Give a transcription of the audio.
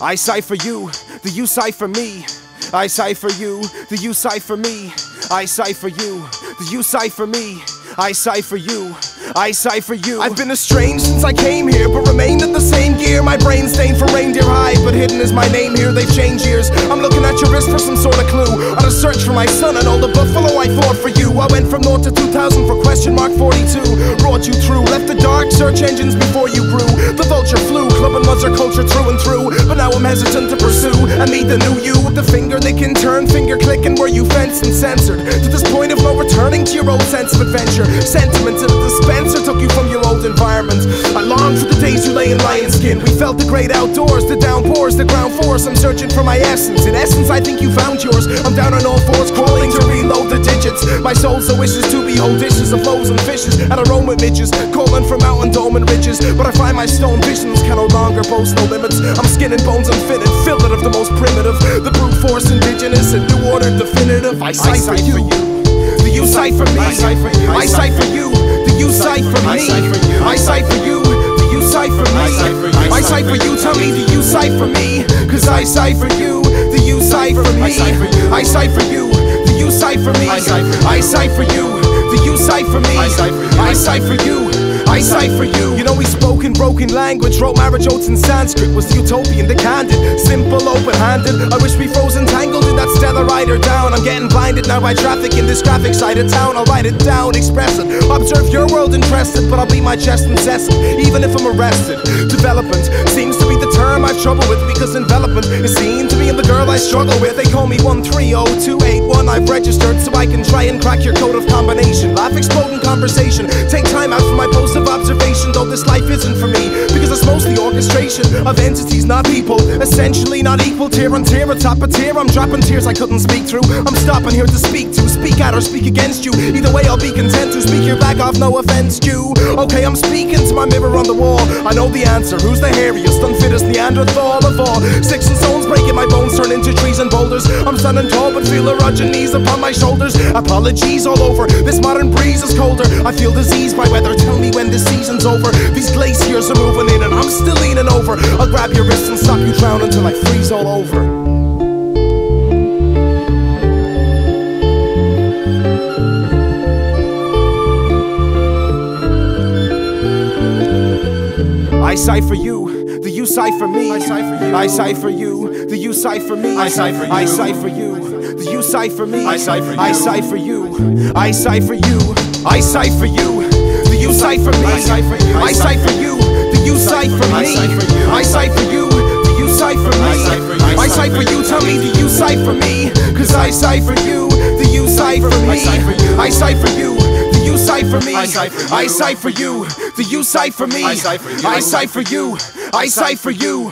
I cipher you, the you cipher for me. I cipher for you, the you cipher for me. I cipher for you, the you cipher for me. I cipher for you, I cipher for you. I've been estranged since I came here, but remained at the same gear. My brain stained for reindeer hide, but hidden is my name here. They've changed years. I'm looking at your wrist for some sort of clue. On a search for my son and all the buffalo I fought for you. I went from naught to 2000 for question mark 42. Brought you through, left the dark search engines before you grew. The vulture flew, club and muzzer culture through and through. But now I'm hesitant to pursue I meet the new you. With the finger they can turn, finger clicking where you fenced and censored. To this point of no returning to your old sense of adventure. Sentiments in a dispenser took you from your old environment. I long for the days you lay in lion skin. We felt the great outdoors, the downpours, the ground force. I'm searching for my essence. In essence, I think you found yours. I'm down on all fours, crawling to reload. My soul so wishes to behold dishes of loaves and fishes at aroma midges, calling from mountain dome and ridges. But I find my stone visions can no longer boast no limits. I'm skin and bones unfitted, filled of the most primitive, the brute force indigenous, and new order definitive. I cipher you. The you cipher me. I cipher you. Cipher you. Cipher me. I cipher you. The you cipher me. I cipher you. Tell me the you cipher me. Cause I cipher you. The you cipher me. I cipher you. The you cipher me. I cipher you. The you cipher me. I cipher you. I cipher you. You know we spoke in broken language, wrote marriage oaths in Sanskrit. Was the utopian, the candid, simple, open-handed. I wish we froze entangled in that stellar rider down. I'm getting blinded now by traffic in this graphic side of town. I'll write it down, express it. Observe your world interested, but I'll beat my chest incessant, even if I'm arrested. Development seems to be the term I've trouble with because envelopment is seen to be in the girl I struggle with. They call me 130281. I've registered so I can try and crack your code of combination. Laugh, exploding conversation. Take time out for my post of observation, though this life isn't for me. Because it's mostly orchestration of entities, not people. Essentially not equal tier on tier, atop a tier. I'm dropping tears I couldn't speak through. I'm stopping here to speak to, speak out or speak against you. Either way, I'll be content to speak your back off, no offense, you. Okay, I'm speaking to my mirror on the wall. I know the answer. Who's the hairiest, unfittest Neanderthal of all? Sticks and stones breaking my bones, turn into trees and boulders. I'm standing tall, but feel erogenese upon my shoulders. Apologies all over. This modern breeze is colder. I feel diseased by weather. Tell me when the season's over. These glaciers are moving in, over. I'll grab your wrist and stop you drown until I freeze all over. I cipher you, the you cipher me. I cipher you. I cipher you, the you cipher me. I cipher you. I cipher you, the you cipher me. I cipher you. I cipher you. I cipher you. I cipher you, the you cipher me. I cipher you. I cipher you, you cipher me. I cipher you, the you cipher me. I cipher you. I cipher you. Tell me the you cipher me. Cause I cipher you, the you cipher me. I cipher you. the You cipher me. I cipher you. Cipher you. Cipher me. I cipher you. I cipher you. I cipher you.